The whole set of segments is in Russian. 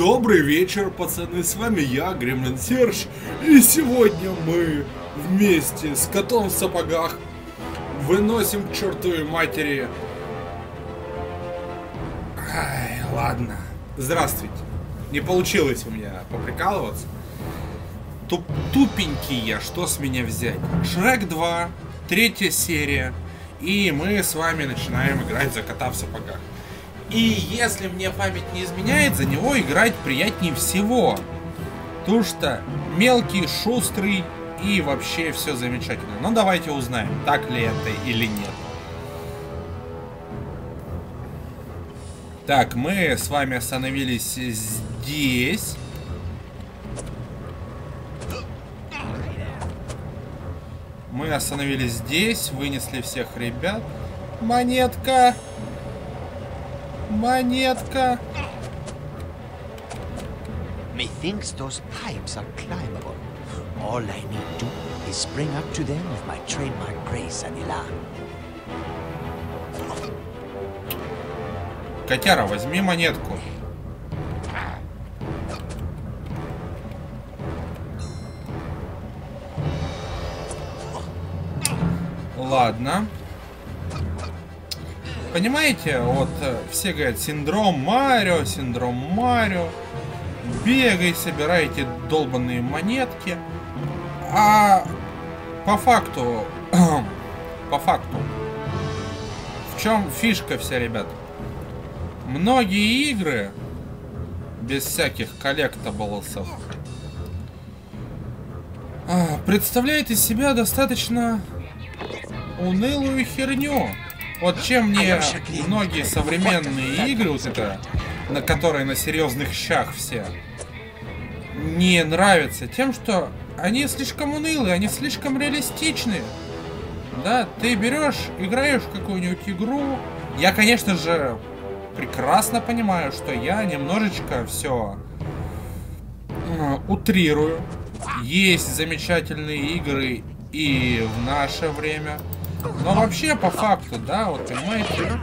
Добрый вечер, пацаны, с вами я, Гремлин Серж, и сегодня мы вместе с котом в сапогах выносим к чертовой матери... Ай, ладно. Здравствуйте. Не получилось у меня поприкалываться. Туп тупенький я, что с меня взять? Шрек 2, третья серия, и мы с вами начинаем играть за кота в сапогах. И если мне память не изменяет, за него играть приятнее всего. Потому что мелкий, шустрый и вообще все замечательно. Но давайте узнаем, так ли это или нет. Так, мы с вами остановились здесь. Мы остановились здесь, вынесли всех ребят. Монетка! Монетка! Methinks those pipes are climbable. All I need do is spring up to them with my trademark grace and elan. Котяра, возьми монетку. Ладно. Понимаете, вот э, все говорят, синдром Марио, синдром Марио. Бегай, собирай эти долбанные монетки. А по факту, по факту, в чем фишка вся, ребят? Многие игры без всяких коллектаблсов а, представляет из себя достаточно унылую херню. Вот чем мне многие современные игры, вот это, на которые на серьезных щах все, не нравятся тем, что они слишком унылые, они слишком реалистичны. Да, ты берешь, играешь в какую-нибудь игру. Я, конечно же, прекрасно понимаю, что я немножечко все утрирую. Есть замечательные игры и в наше время. Но вообще, по факту, да, вот понимаете,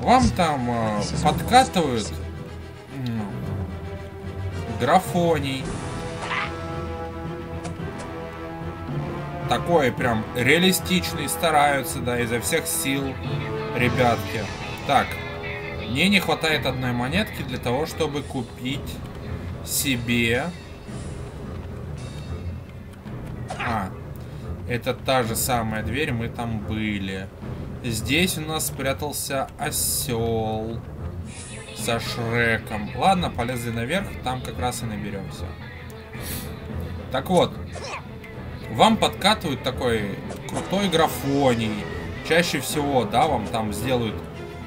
вам там э, подкатывают э, графоний. Такой прям реалистичный, стараются, да, изо всех сил, ребятки. Так, мне не хватает одной монетки для того, чтобы купить себе... А, это та же самая дверь, мы там были. Здесь у нас спрятался осел со Шреком. Ладно, полезли наверх, там как раз и наберемся. Так вот, вам подкатывают такой крутой графоний. Чаще всего, да, вам там сделают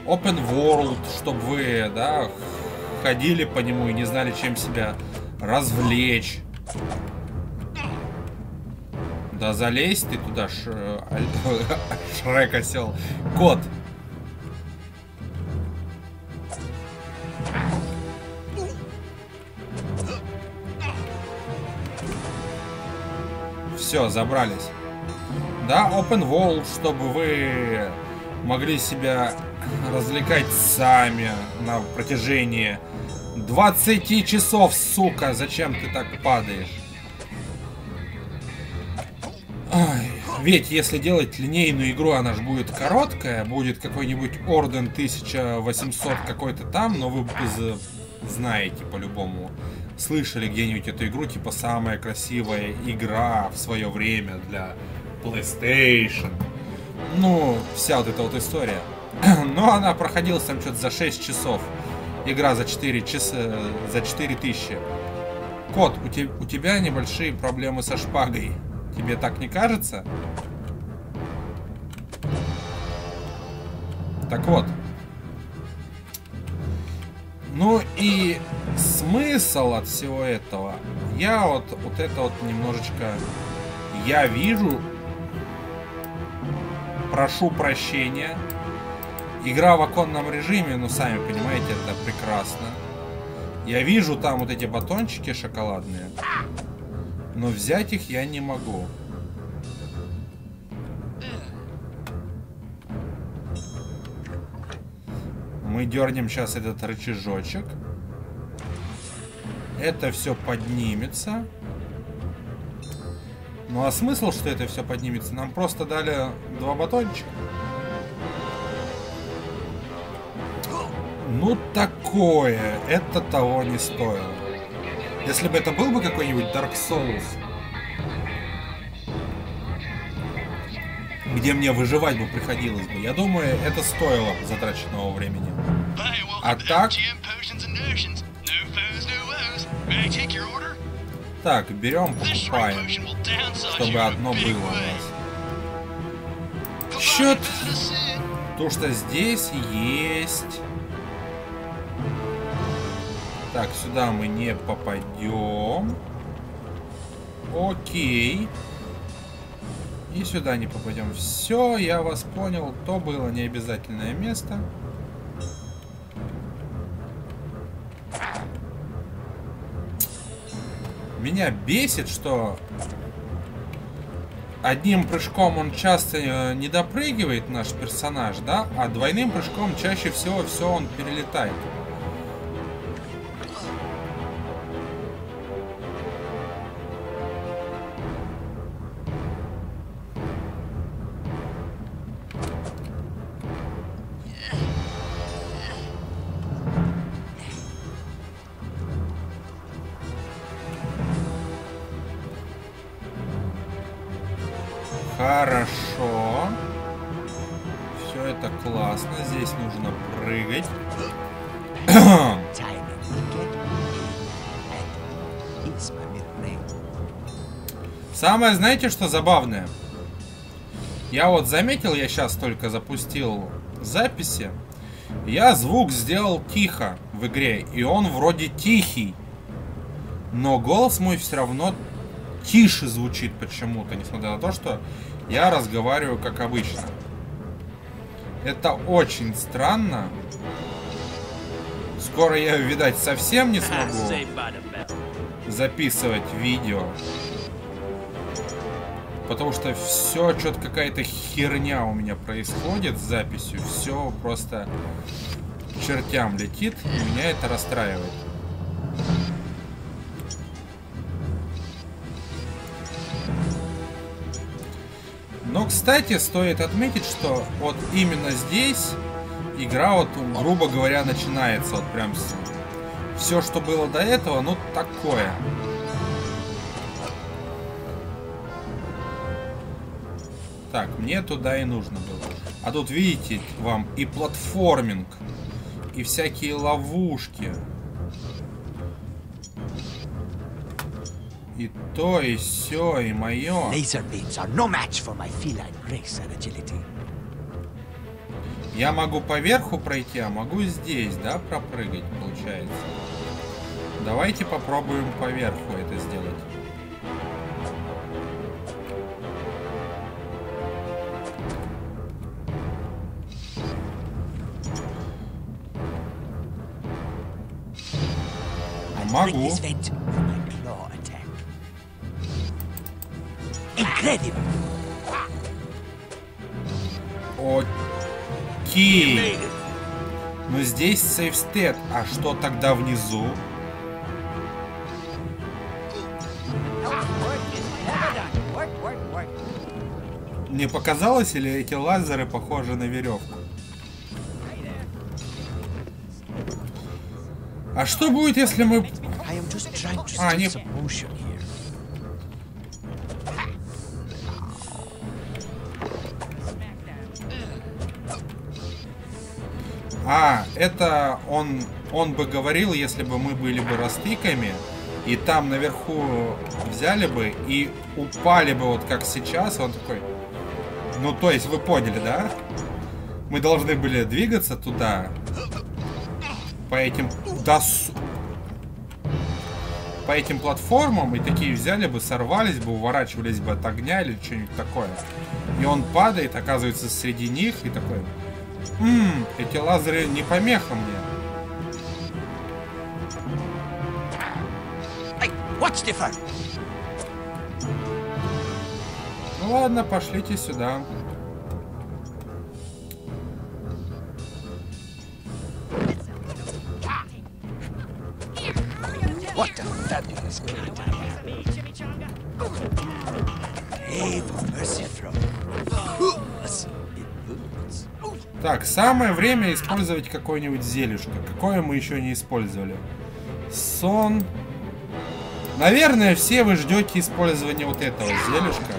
open world, чтобы вы, да, ходили по нему и не знали, чем себя развлечь. Да залезь ты туда, ш... Шрек осел. Кот. Все, забрались. Да, open world, чтобы вы могли себя развлекать сами на протяжении 20 часов, сука. Зачем ты так падаешь? Ведь если делать линейную игру, она же будет короткая, будет какой-нибудь Орден 1800 какой-то там, но вы знаете по-любому, слышали где-нибудь эту игру, типа самая красивая игра в свое время для PlayStation. Ну, вся вот эта вот история. Но она проходилась там что-то за 6 часов. Игра за 4 часа, за 4 тысячи. Кот, у, te, у тебя небольшие проблемы со шпагой. Тебе так не кажется? Так вот. Ну и смысл от всего этого. Я вот, вот это вот немножечко... Я вижу... Прошу прощения. Игра в оконном режиме, ну сами понимаете, это прекрасно. Я вижу там вот эти батончики шоколадные. Но взять их я не могу. Мы дернем сейчас этот рычажочек. Это все поднимется. Ну а смысл, что это все поднимется? Нам просто дали два батончика. Ну такое, это того не стоило. Если бы это был бы какой-нибудь Dark Souls, где мне выживать бы приходилось бы, я думаю, это стоило затраченного времени. А так... Так, берем, покупаем, чтобы одно было у нас. Счет. То, что здесь есть... Так, сюда мы не попадем. Окей. И сюда не попадем. Все, я вас понял. То было необязательное место. Меня бесит, что одним прыжком он часто э, не допрыгивает, наш персонаж, да? А двойным прыжком чаще всего все он перелетает. Самое, знаете, что забавное? Я вот заметил, я сейчас только запустил записи. Я звук сделал тихо в игре, и он вроде тихий. Но голос мой все равно тише звучит почему-то, несмотря на то, что я разговариваю как обычно. Это очень странно. Скоро я, видать, совсем не смогу записывать видео. Потому что все, что-то какая-то херня у меня происходит с записью. Все просто чертям летит, и меня это расстраивает. Но, кстати, стоит отметить, что вот именно здесь игра, вот, грубо говоря, начинается. Вот прям все, что было до этого, ну, такое. Мне туда и нужно было. А тут, видите, вам и платформинг, и всякие ловушки. И то, и все, и мое. Я могу поверху пройти, а могу здесь, да, пропрыгать, получается. Давайте попробуем поверху это сделать. Могу. Окей. Но здесь сейфстед. А что тогда внизу? Не показалось или эти лазеры похожи на веревку? А что будет, если мы... А, не... А, это он, он бы говорил, если бы мы были бы растыками, и там наверху взяли бы и упали бы вот как сейчас, он такой... Ну, то есть вы поняли, да? Мы должны были двигаться туда, по этим... дос По этим платформам, и такие взяли бы, сорвались бы, уворачивались бы от огня или что-нибудь такое. И он падает, оказывается, среди них, и такой... Ммм, эти лазеры не помеха мне. Ну ладно, пошлите сюда. Так, самое время использовать какое-нибудь зелюшко. Какое мы еще не использовали? Сон. Наверное, все вы ждете использования вот этого зелюшка.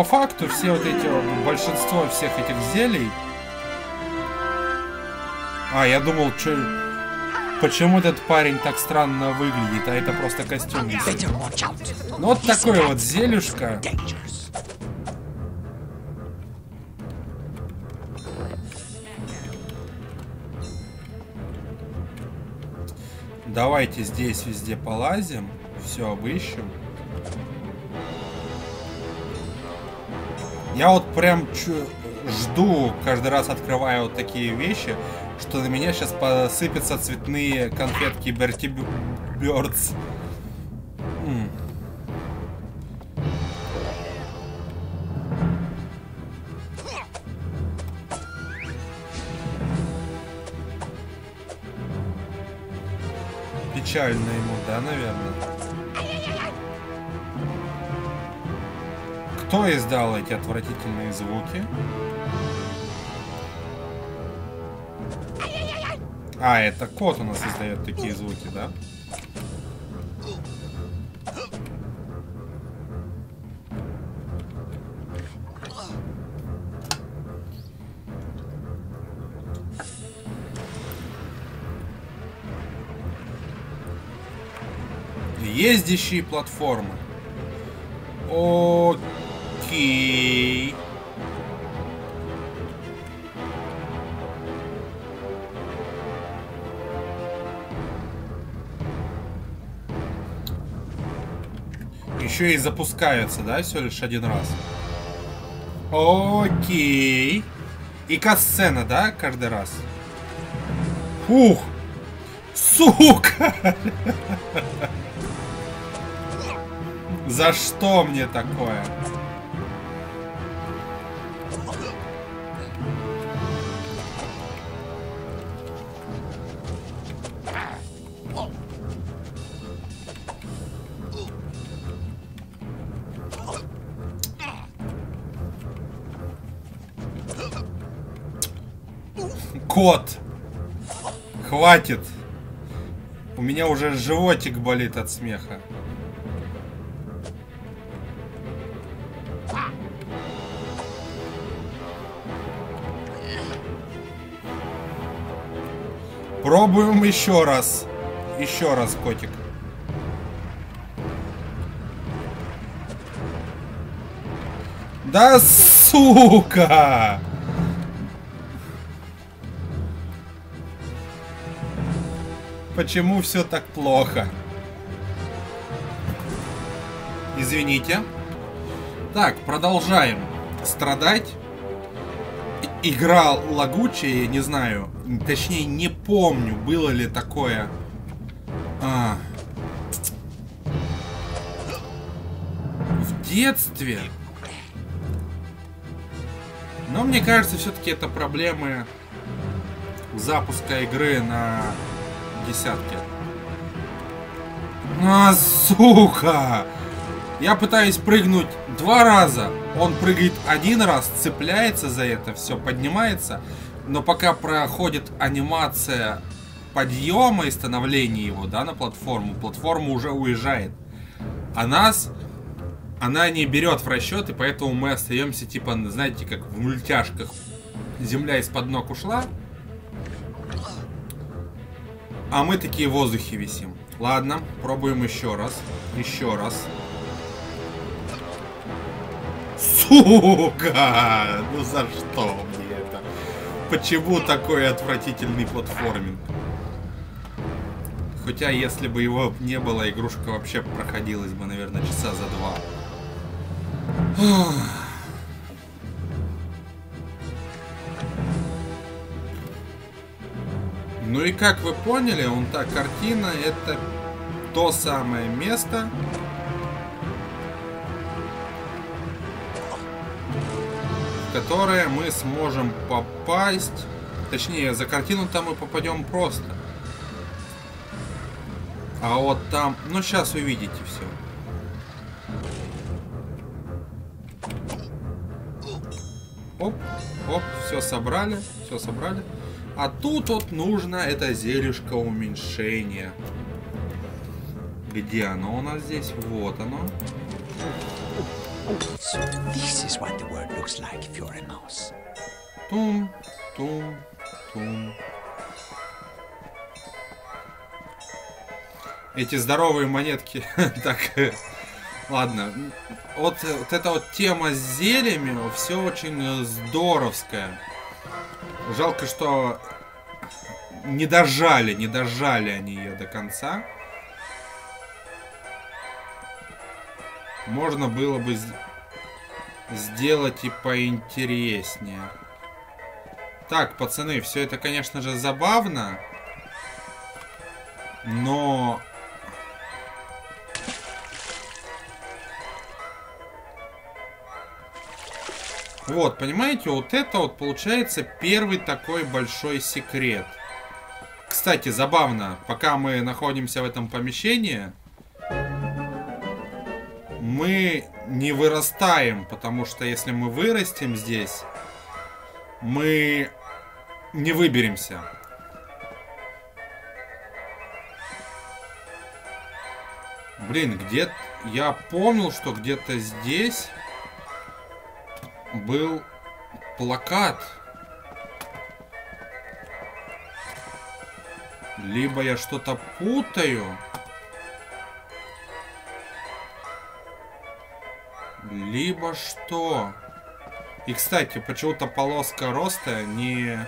По факту все вот эти, большинство всех этих зелий... А, я думал, что... Почему этот парень так странно выглядит, а это просто костюм. Ну вот такое вот зелюшка. Давайте здесь везде полазим, все обыщем. Я вот прям жду, каждый раз открывая вот такие вещи, что на меня сейчас посыпятся цветные конфетки Берти Бёрдс. Печально ему, да, наверное? Кто издал эти отвратительные звуки? А, это кот у нас издает такие звуки, да? Ездящие платформы. Окей. Еще и запускаются, да, всего лишь один раз. Окей. И касцена, да, каждый раз? Фух. Сука! За что мне такое? Кот! Хватит! У меня уже животик болит от смеха. Пробуем еще раз. Еще раз, котик. Да сука! Почему все так плохо? Извините. Так, продолжаем страдать. Игра лагучая, не знаю. Точнее, не помню, было ли такое. А. В детстве. Но мне кажется, все-таки это проблемы запуска игры на десятке. А, сука! Я пытаюсь прыгнуть два раза. Он прыгает один раз, цепляется за это, все, поднимается. Но пока проходит анимация подъема и становления его, да, на платформу, платформа уже уезжает. А нас она не берет в расчет, и поэтому мы остаемся, типа, знаете, как в мультяшках. Земля из-под ног ушла, а мы такие в воздухе висим. Ладно, пробуем еще раз. Еще раз. Сука! Ну за что мне это? Почему такой отвратительный платформинг? Хотя, если бы его не было, игрушка вообще проходилась бы, наверное, часа за два. Ну и как вы поняли, он та картина, это то самое место, которое мы сможем попасть. Точнее, за картину-то мы попадем просто. А вот там... Ну, сейчас увидите все. Оп, оп, все собрали, все собрали. А тут вот нужно это зелюшко уменьшения. Где оно у нас здесь? Вот оно. So this is what the world looks like if you're a mouse. Тум, тум, тум. Эти здоровые монетки. так, ладно. Вот, вот эта вот тема с зельями, все очень здоровская. Жалко, что не дожали, не дожали они ее до конца. Можно было бы сделать и поинтереснее. Так, пацаны, все это, конечно же, забавно. Но... Вот, понимаете, вот это вот получается первый такой большой секрет. Кстати, забавно, пока мы находимся в этом помещении, мы не вырастаем, потому что если мы вырастем здесь, мы не выберемся. Блин, где я помнил, что где-то здесь был плакат. Либо я что-то путаю. Либо что? И, кстати, почему-то полоска роста не...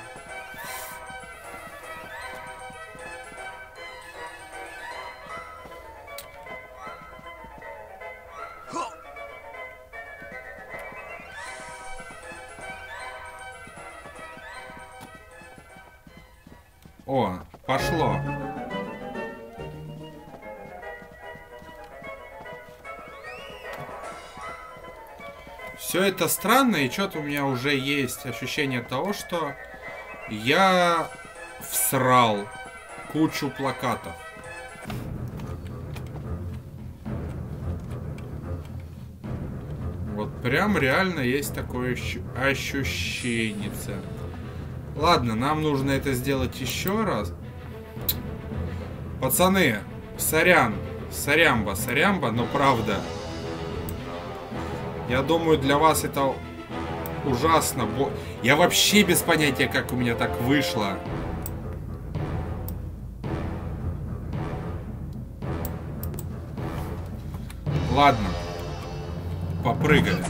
это странно, и что-то у меня уже есть ощущение того, что я всрал кучу плакатов. Вот прям реально есть такое ощущение. Ладно, нам нужно это сделать еще раз. Пацаны, сорян, сорямба, сорямба, но правда. Я думаю, для вас это ужасно. Я вообще без понятия, как у меня так вышло. Ладно. Попрыгали.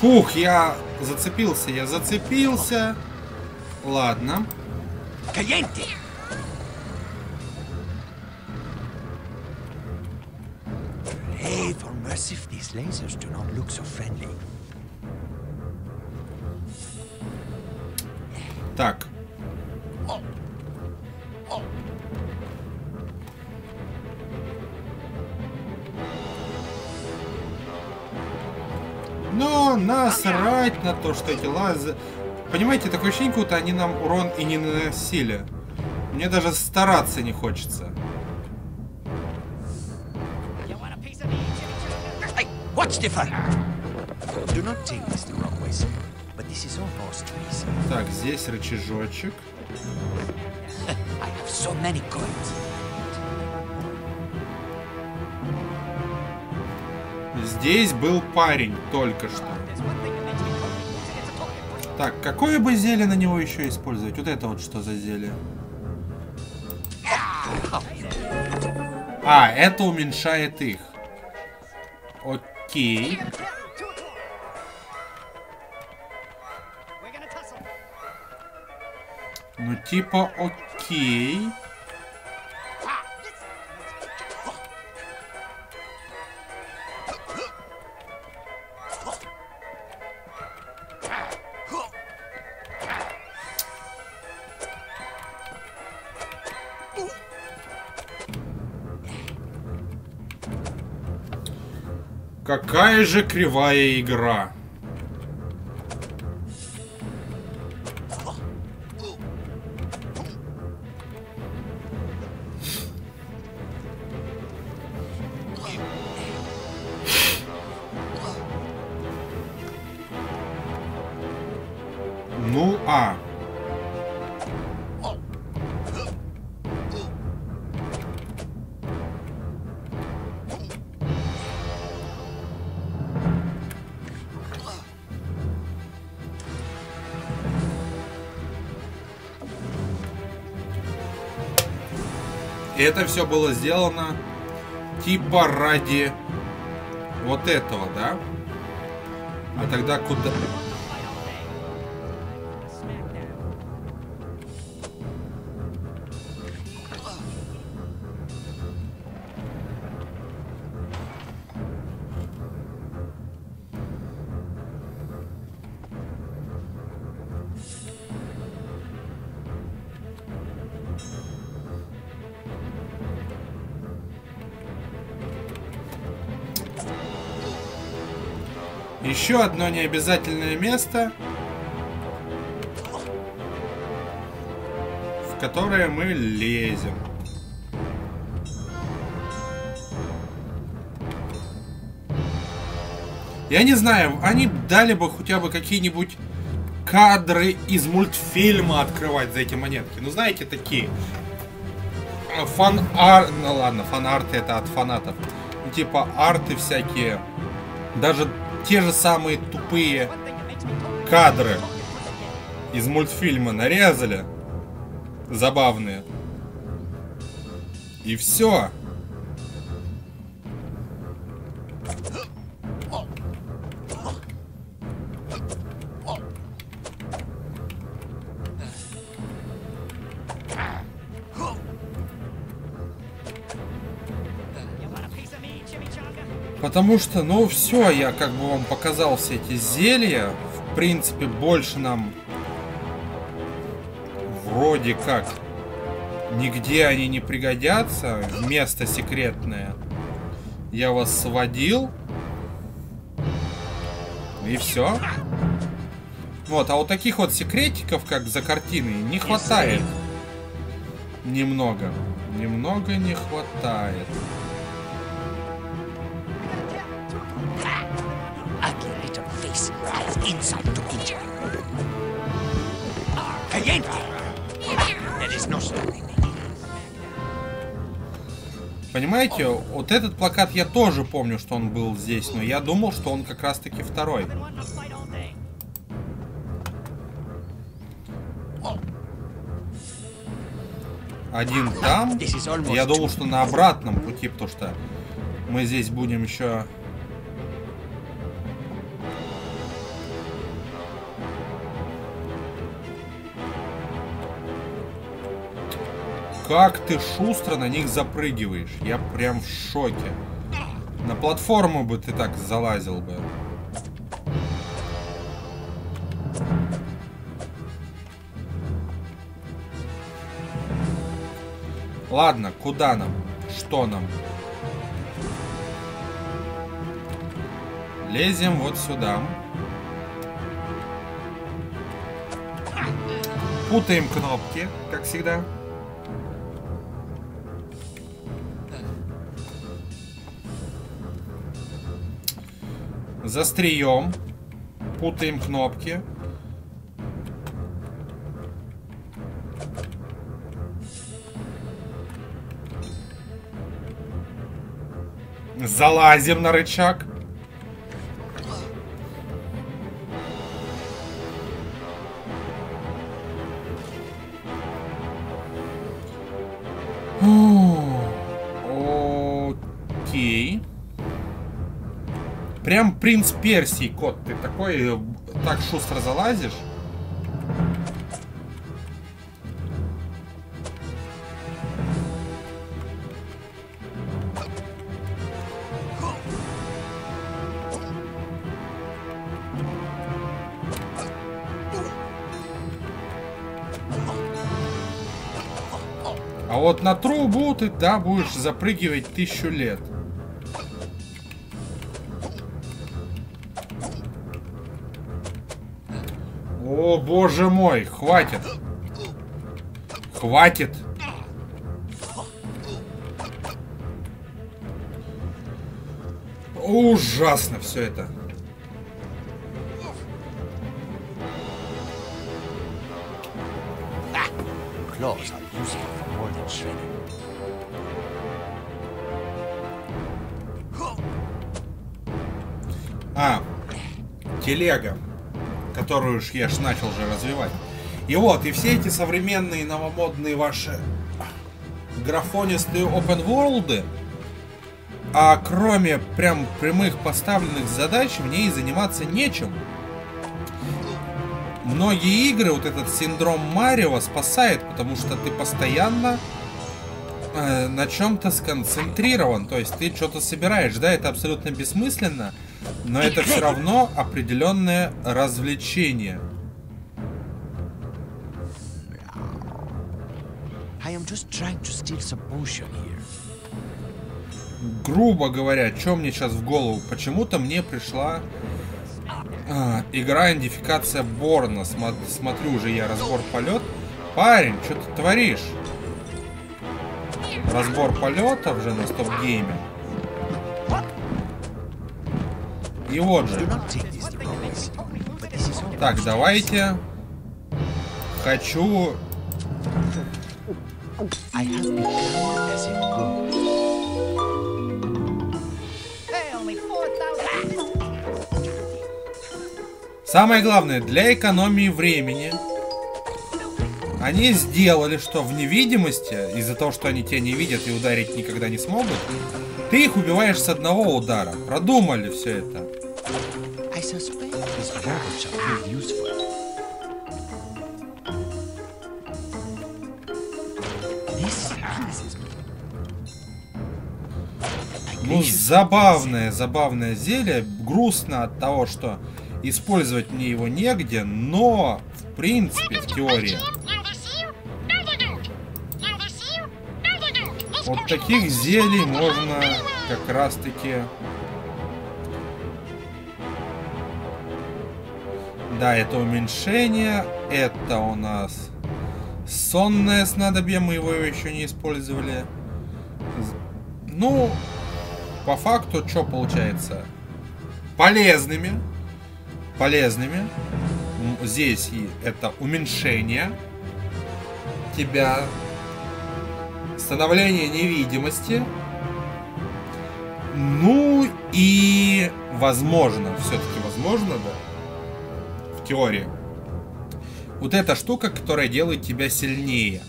Фух, я зацепился, я зацепился. Ладно. Caliente. Pray for mercy if these lasers do not look so friendly. На то, что эти лазы... Понимаете, такое ощущение, будто они нам урон и не наносили. Мне даже стараться не хочется. Так, здесь рычажочек. Здесь был парень только что. Так, какое бы зелье на него еще использовать? Вот это вот что за зелье? А, это уменьшает их. Окей. Ну, типа, окей. Какая же кривая игра. Это все было сделано типа ради вот этого, да? А тогда куда... Еще одно необязательное место, в которое мы лезем. Я не знаю, они дали бы хотя бы какие-нибудь кадры из мультфильма открывать за эти монетки. Ну, знаете, такие. Фан-арт... Ну ладно, фан-арты это от фанатов. Ну, типа арты всякие. Даже те же самые тупые кадры из мультфильма нарезали. Забавные. И все. Потому что, ну все, я как бы вам показал все эти зелья. В принципе, больше нам вроде как нигде они не пригодятся. Место секретное. Я вас сводил. И все. Вот, а вот таких вот секретиков, как за картиной, не хватает. Немного. Немного не хватает. Insult to injure. Caliente! There is no stopping. Понимаете, вот этот плакат я тоже помню, что он был здесь, но я думал, что он как раз таки второй. Один там. Я думал, что на обратном пути, потому что мы здесь будем еще... Как ты шустро на них запрыгиваешь. Я прям в шоке. На платформу бы ты так залазил бы. Ладно, куда нам? Что нам? Лезем вот сюда. Путаем кнопки, как всегда. Застрием. Путаем кнопки. Залазим на рычаг. Принц Персий, кот, ты такой э, так шустро залазишь. А вот на трубу ты, да, будешь запрыгивать тысячу лет. О, боже мой, хватит. Хватит. Ужасно все это. Claws are useful for more than shredding. А, телега, которую уж я ж начал же развивать. И вот, и все эти современные новомодные ваши графонистые open world, а кроме прям прямых поставленных задач, в ней заниматься нечем. Многие игры, вот этот синдром Марио спасает, потому что ты постоянно э, на чем-то сконцентрирован. То есть ты что-то собираешь. Да, это абсолютно бессмысленно, но это все равно определенное развлечение. Грубо говоря, что мне сейчас в голову? Почему-то мне пришла а, игра идентификация Борна. Смо- смотрю уже я разбор полет. Парень, что ты творишь? Разбор полета уже на стоп-гейме. И вот же. Так, давайте. Хочу... I have become as it goes. Hey, only 4,000. Самое главное, для экономии времени они сделали, что в невидимости, из-за того, что они тебя не видят и ударить никогда не смогут, ты их убиваешь с одного удара. Продумали все это. Ну, забавное, забавное зелье. Грустно от того, что использовать мне его негде, но, в принципе, в теории, вот таких зелий можно как раз-таки... Да, это уменьшение, это у нас сонное снадобье, мы его еще не использовали. Ну, по факту, что получается? Полезными. Полезными. Здесь и это уменьшение тебя. Становление невидимости. Ну и возможно, все-таки возможно, да, в теории. Вот эта штука, которая делает тебя сильнее.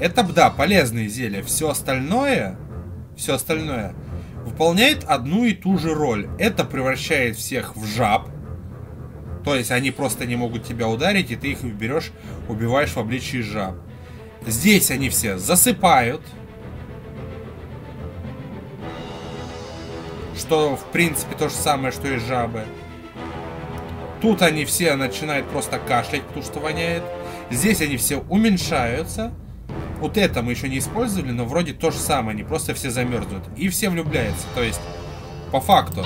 Это, да, полезные зелья. Все остальное, все остальное выполняет одну и ту же роль. Это превращает всех в жаб. То есть они просто не могут тебя ударить, и ты их берешь, убиваешь в обличии жаб. Здесь они все засыпают. Что, в принципе, то же самое, что и жабы. Тут они все начинают просто кашлять, потому что воняет. Здесь они все уменьшаются. Вот это мы еще не использовали, но вроде то же самое, они просто все замерзнут. И все влюбляются. То есть, по факту,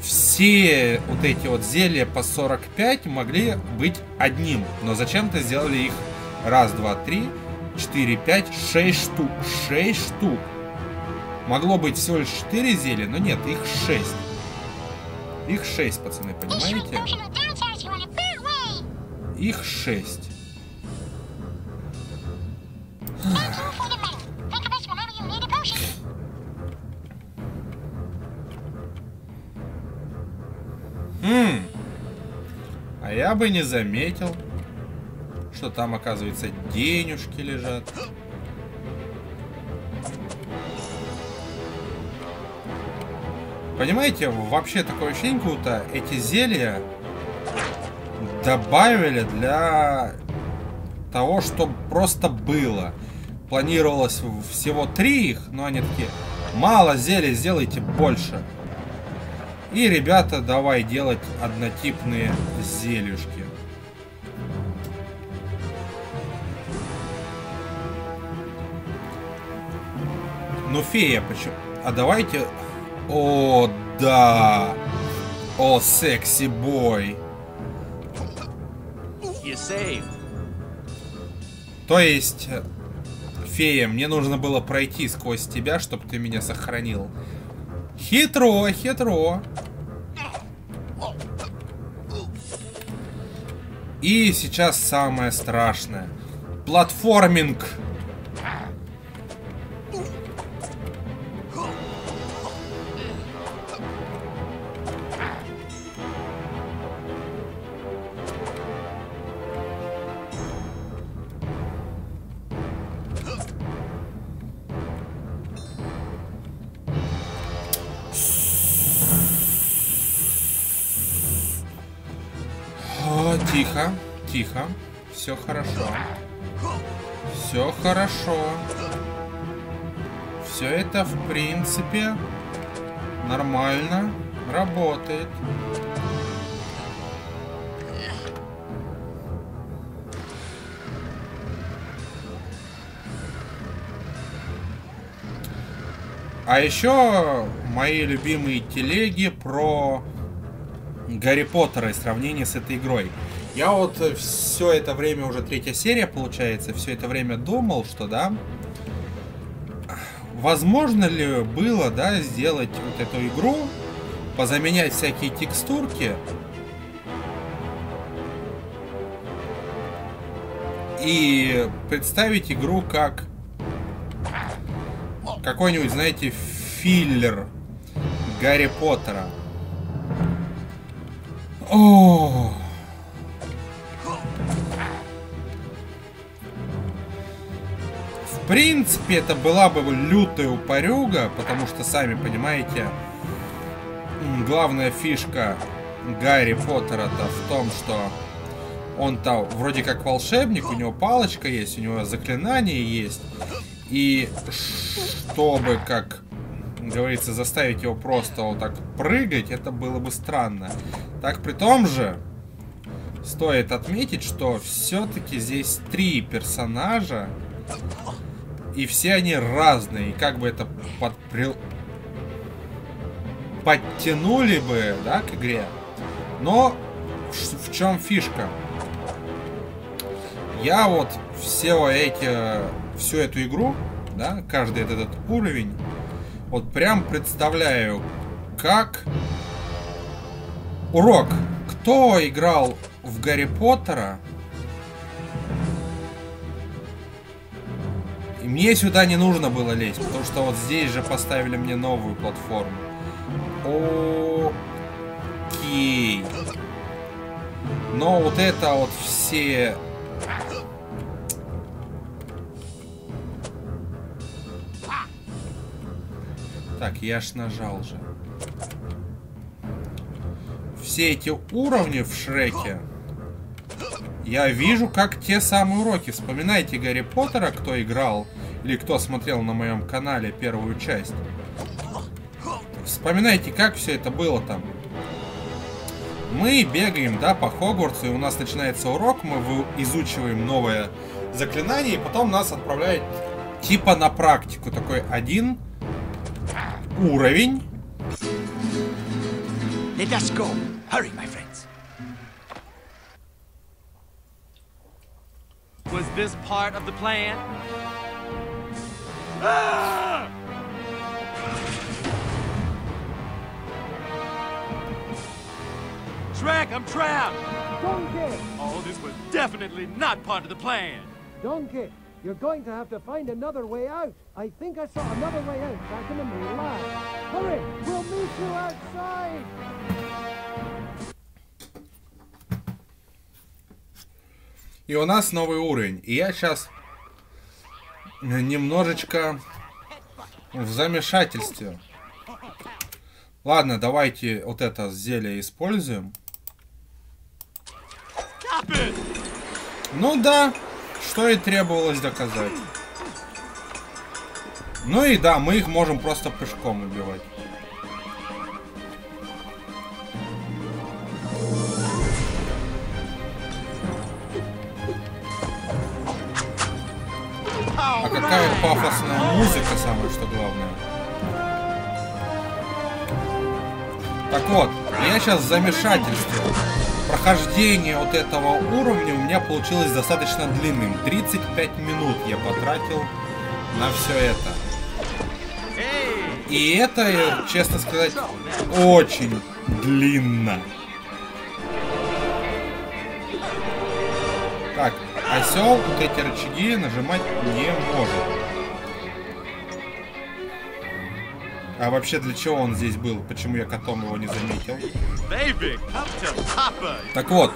все вот эти вот зелья по 45 могли быть одним. Но зачем-то сделали их раз, два, три, четыре, пять, шесть штук. Шесть штук. Могло быть всего лишь 4 зелья, но нет, их 6. Их 6, пацаны, понимаете? Их 6. Хм. А я бы не заметил, что там, оказывается, денежки лежат. Понимаете, вообще такое ощущение, как будто эти зелья добавили для того, чтобы просто было планировалось всего три их, но они такие, мало зелий, сделайте больше. И, ребята, давай делать однотипные зелюшки. Ну, фея почему? А давайте... О, да! О, секси-бой! То есть, фея, мне нужно было пройти сквозь тебя, чтобы ты меня сохранил. Хитро, хитро. И сейчас самое страшное. Платформинг. О, тихо, тихо. Все хорошо. Все хорошо. Все это, в принципе, нормально работает. А еще мои любимые телеги про Гарри Поттера и сравнение с этой игрой. Я вот все это время, уже третья серия получается, все это время думал, что да, возможно ли было, да, сделать вот эту игру, позаменять всякие текстурки и представить игру как какой-нибудь, знаете, филлер Гарри Поттера. О! В принципе, это была бы лютая упорюга, потому что, сами понимаете, главная фишка Гарри Поттера-то в том, что он-то вроде как волшебник, у него палочка есть, у него заклинание есть. И чтобы, как говорится, заставить его просто вот так прыгать, это было бы странно. Так при том же, стоит отметить, что все-таки здесь три персонажа, и все они разные. И как бы это подпри- подтянули бы, да, к игре. Но в чем фишка? Я вот все эти, всю эту игру, да, каждый этот уровень, вот прям представляю, как урок. Кто играл в Гарри Поттера? И мне сюда не нужно было лезть, потому что вот здесь же поставили мне новую платформу. Окей. Но вот это вот все... Так, я ж нажал же. Все эти уровни в Шреке я вижу как те самые уроки. Вспоминайте Гарри Поттера, кто играл или кто смотрел на моем канале первую часть. Вспоминайте, как все это было там. Мы бегаем, да, по Хогвартсу, и у нас начинается урок, мы изучиваем новое заклинание, и потом нас отправляют типа на практику. Такой один уровень. Let us go. Hurry, my friends. Was this part of the plan? Shrek, I'm trapped! Donkey! Oh, this was definitely not part of the plan. Donkey! You're going to have to find another way out. I think I saw another way out back in the main lab. Hurry! We'll meet you outside! И у нас новый уровень. И я сейчас немножечко в замешательстве. Ладно, давайте вот это зелье используем. Ну да, что и требовалось доказать. Ну и да, мы их можем просто пешком убивать. Какая пафосная музыка, самое что главное. Так вот, я сейчас в замешательстве. Прохождение вот этого уровня у меня получилось достаточно длинным. 35 минут я потратил на все это. И это, честно сказать, очень длинно. Так, осел вот эти рычаги нажимать не может. А вообще для чего он здесь был? Почему я котом его не заметил? Так вот,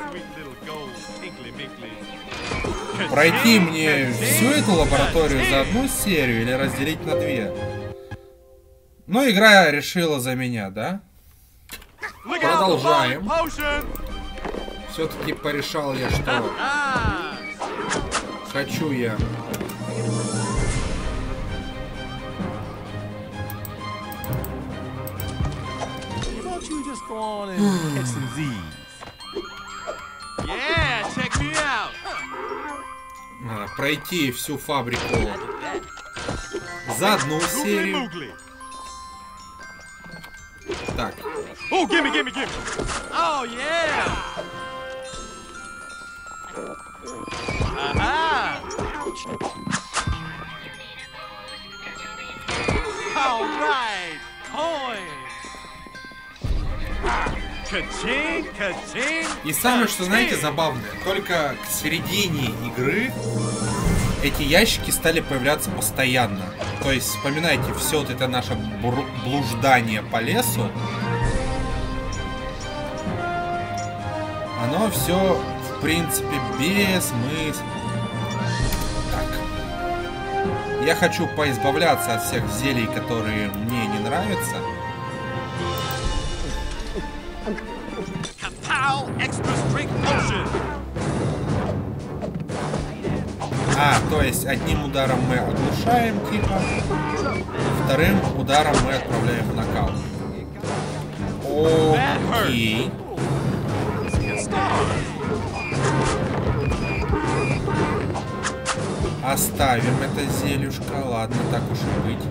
пройти мне всю эту лабораторию за одну серию или разделить на две? Ну, игра решила за меня, да? Продолжаем. Все-таки порешал я, что Ah, хочу я. Надо пройти всю фабрику за одну серию. Так, Oh, gimme, gimme, gimme. Oh, yeah. Aha. All right, coin. И самое, что, знаете, забавное, только к середине игры эти ящики стали появляться постоянно. То есть, вспоминайте, все вот это наше блуждание по лесу, оно все, в принципе, бессмысленно. Так. Я хочу поизбавляться от всех зелий, которые мне не нравятся. А, то есть одним ударом мы оглушаем, типа, вторым ударом мы отправляем в нокаут. Окей. Оставим это зелюшко, ладно, так уж и быть.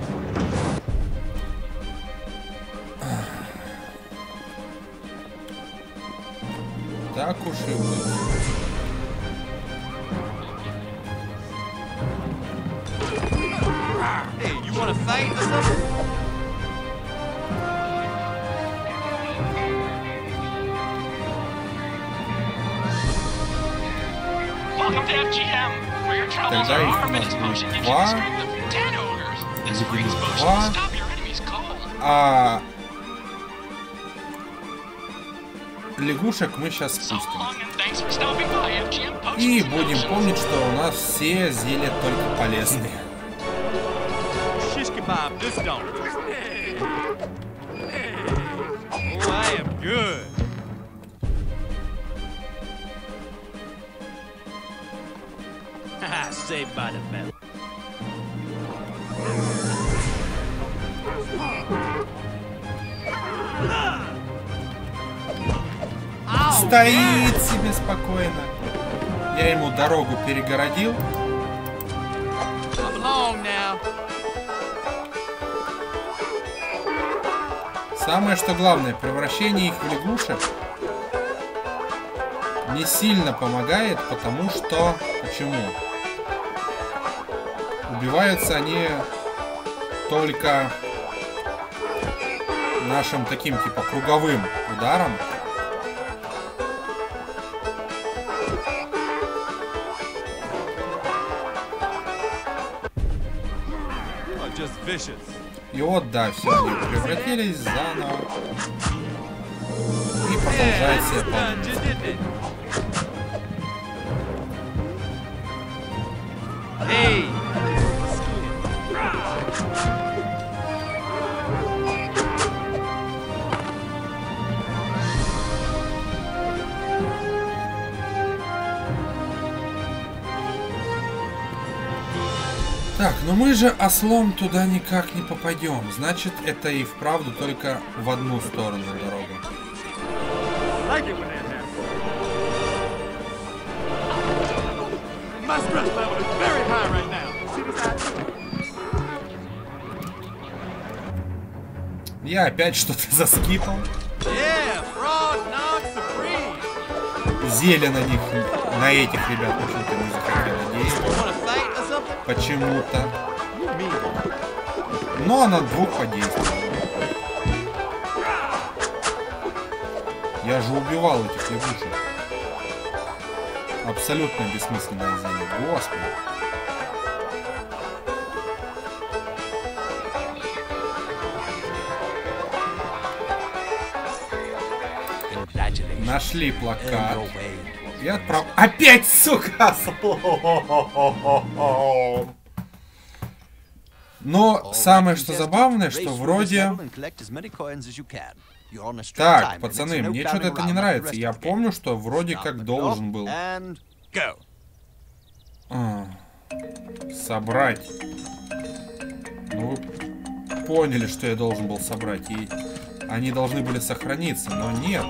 Так уж и быть. Лягушек мы сейчас спустим. И будем помнить, что у нас все зелья только полезные. Oh, saved by the bell. Стоит себе спокойно. Я ему дорогу перегородил. Самое что главное, превращение их в лягушек не сильно помогает, потому что... Почему? Убиваются они только нашим таким типа круговым ударом. И вот, да, все, они превратились заново. И продолжает себя Done, полнить. Но мы же ослом туда никак не попадем. Значит, это и вправду только в одну сторону дорога. Я опять что-то заскипал. Зелья на них, на этих ребят почему-то не захотел надеяться. Почему-то. Но на двух подействовал. Я же убивал этих лягушек. Абсолютно бессмысленное зелье. Господи. Нашли плакат. И отправ... Опять, сука! слон! Но самое что забавное, что вроде... Так, пацаны, мне что-то это не нравится. Я помню, что вроде как должен был а, собрать. Ну, вы поняли, что я должен был собрать. И они должны были сохраниться, но нет.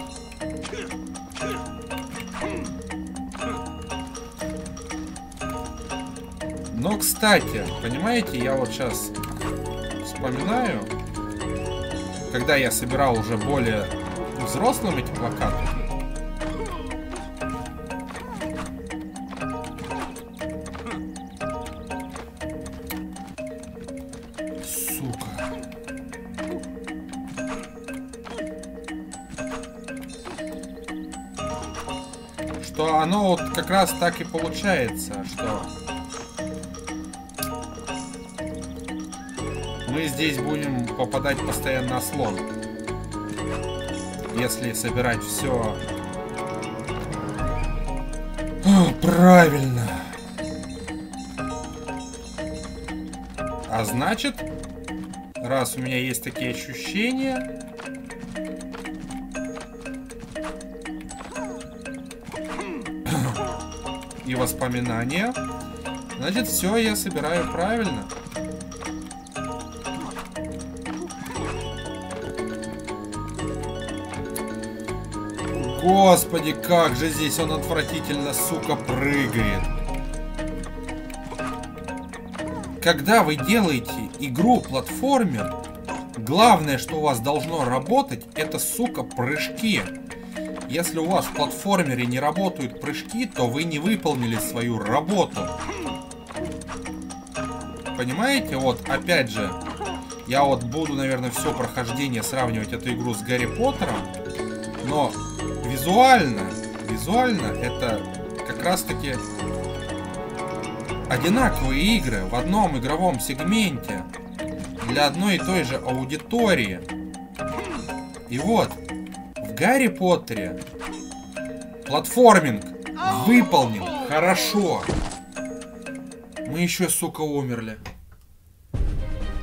Но, кстати, понимаете, я вот сейчас вспоминаю, когда я собирал уже более взрослым эти плакаты, Сука. Что оно вот как раз так и получается, что мы здесь будем попадать постоянно на слон. Если собирать все... Правильно. А значит, раз у меня есть такие ощущения... И воспоминания, значит, все я собираю правильно. Господи, как же здесь он отвратительно, сука, прыгает. Когда вы делаете игру-платформер, главное, что у вас должно работать, это, сука, прыжки. Если у вас в платформере не работают прыжки, то вы не выполнили свою работу. Понимаете? Вот, опять же, я вот буду, наверное, все прохождение сравнивать эту игру с Гарри Поттером, но визуально, визуально это как раз-таки одинаковые игры в одном игровом сегменте для одной и той же аудитории. И вот, в Гарри Поттере платформинг выполнен хорошо. Мы еще, сука, умерли.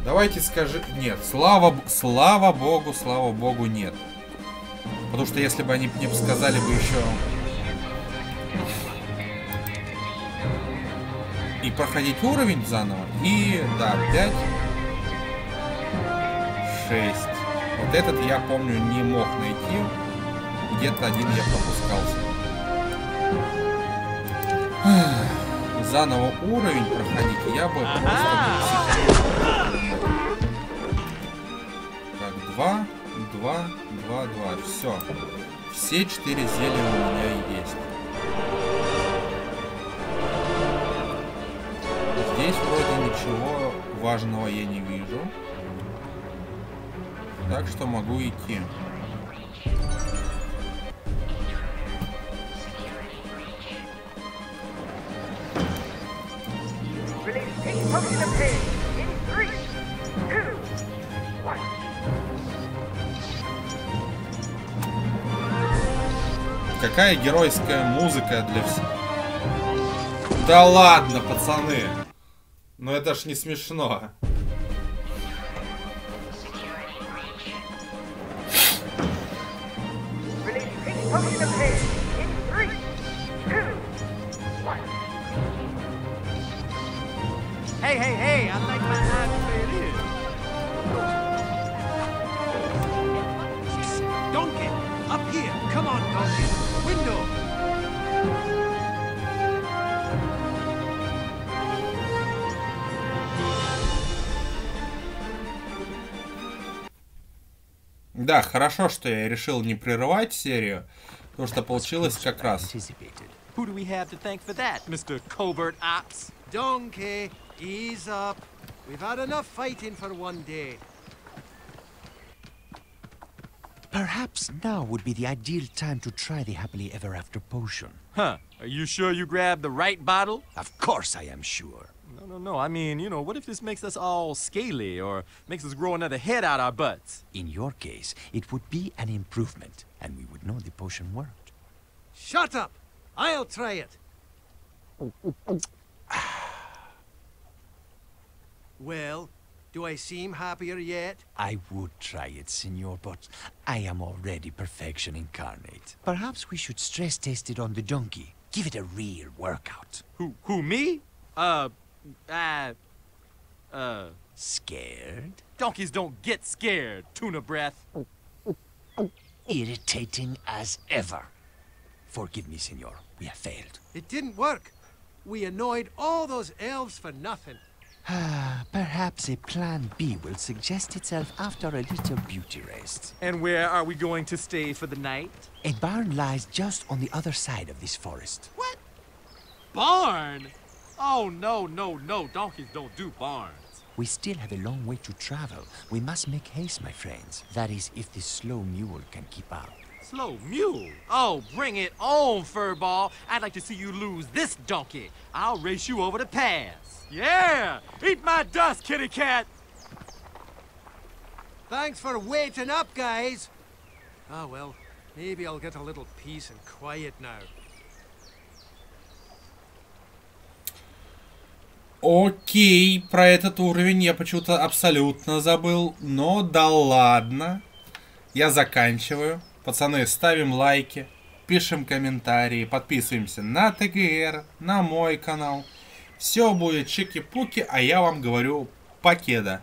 Давайте скажи... Нет, слава, слава богу, слава богу, нет. Потому что если бы они мне сказали бы еще... И проходить уровень заново. И, да, 5, 6. Вот этот я помню не мог найти. Где-то один я пропускался. Заново уровень проходить я бы просто... Так, два, два, два, два. Все. Все четыре зелья у меня есть. Здесь вроде ничего важного я не вижу. Так что могу идти. Release of pain in three, two, one. Какая геройская музыка для всех. Да ладно, пацаны. Ну это ж не смешно. Хорошо, что я решил не прерывать серию, потому что получилось как раз. Anticipated. Who do we have to thank for that, Mr. Covert Ops? Donkey, ease up. We've had enough fighting for one day. Perhaps now would be the ideal time to try the happily ever after potion. Huh. Are you sure you grabbed the right bottle? Of course I am sure. No, no, no. I mean, you know, what if this makes us all scaly or makes us grow another head out our butts? In your case, it would be an improvement, and we would know the potion worked. Shut up! I'll try it. well, do I seem happier yet? I would try it, senor, but I am already perfection incarnate. Perhaps we should stress test it on the donkey. Give it a real workout. Who, who, me? Uh, uh, uh, Scared? donkeys don't get scared, tuna breath. Irritating as ever. Forgive me, senor. We have failed. It didn't work. We annoyed all those elves for nothing. Ah, perhaps a plan B will suggest itself after a little beauty rest. And where are we going to stay for the night? A barn lies just on the other side of this forest. What? Barn? Oh, no, no, no. Donkeys don't do barns. We still have a long way to travel. We must make haste, my friends. That is, if this slow mule can keep up. Slow mule? Oh, bring it on, Furball. I'd like to see you lose this donkey. I'll race you over the pass. Yeah! Eat my dust, kitty cat! Thanks for waiting up, guys. Ah, well, maybe I'll get a little peace and quiet now. Окей, про этот уровень я почему-то абсолютно забыл. Но да ладно. Я заканчиваю. Пацаны, ставим лайки, пишем комментарии, подписываемся на ТГР, на мой канал. Все будет чики-пуки, а я вам говорю покеда.